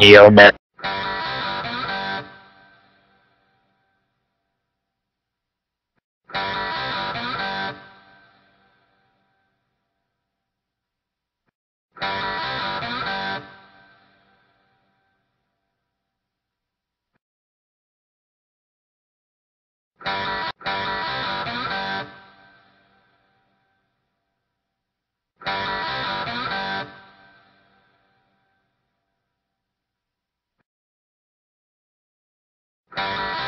你有 Bye.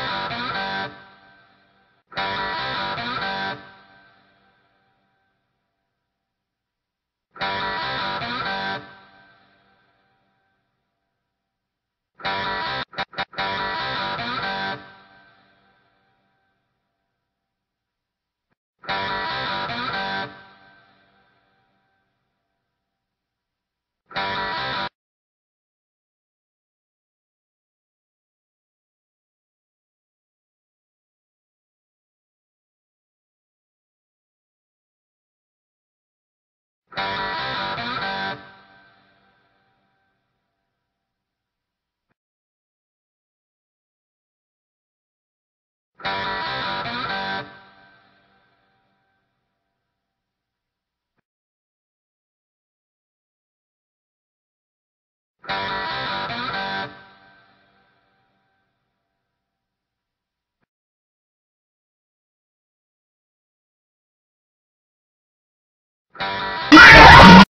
？you